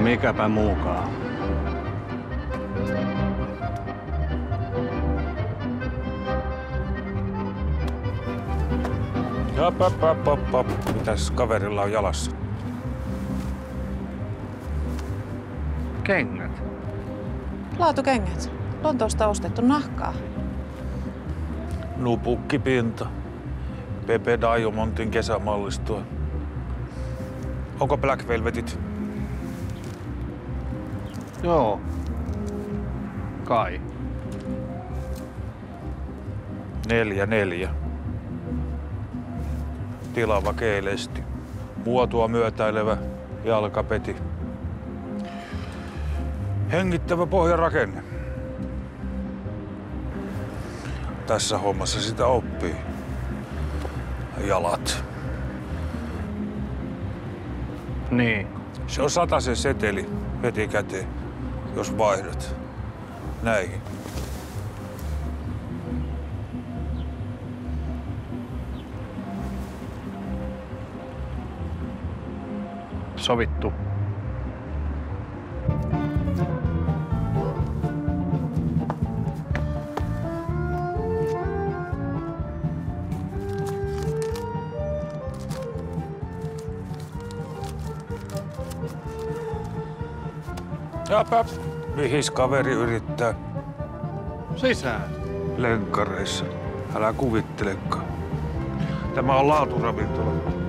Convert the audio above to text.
mikäpä muukaan. Jop, jop, jop, jop, jop. Mitäs kaverilla on jalassa? Kengät. Laatukengät. Lontoosta ostettu nahkaa. Nupukkipinta. Pepe Diamondin kesämallistua. Onko Black Velvetit? Joo. Kai. Neljä neljä. Tilava keelesti. Muotoa myötäilevä jalkapeti. Hengittävä pohjarakenne. Tässä hommassa sitä oppii. Jalat. Niin. Se on se seteli heti käteen, jos vaihdat. Näihin. Sovittu. Japa. Mihis kaveri yrittää? Sisään. Lenkkareissa. Älä kuvittelekaan. Tämä on laaturavintola.